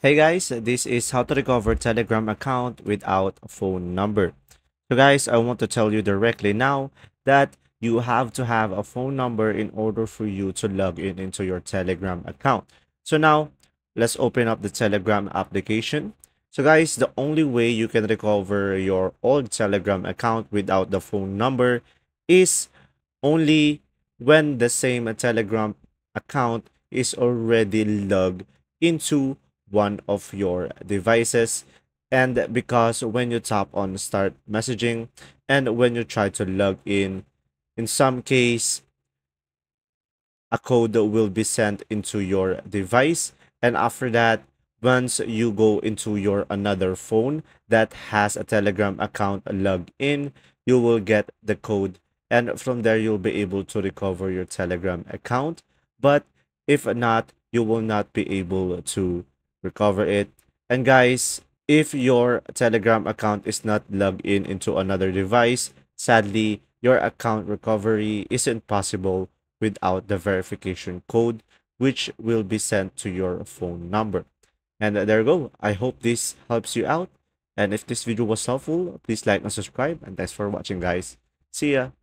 Hey guys, this is how to recover Telegram account without a phone number. So guys, I want to tell you directly now that you have to have a phone number in order for you to log in into your Telegram account. So now, let's open up the Telegram application. So guys, the only way you can recover your old Telegram account without the phone number is only when the same Telegram account is already logged into one of your devices. And because when you tap on start messaging and when you try to log in in some case a code will be sent into your device. And after that once you go into your another phone that has a telegram account logged in you will get the code. And from there you'll be able to recover your telegram account. But if not you will not be able to recover it. And guys, if your Telegram account is not logged in into another device, sadly, your account recovery isn't possible without the verification code, which will be sent to your phone number. And uh, there you go. I hope this helps you out. And if this video was helpful, please like and subscribe. And thanks for watching, guys. See ya.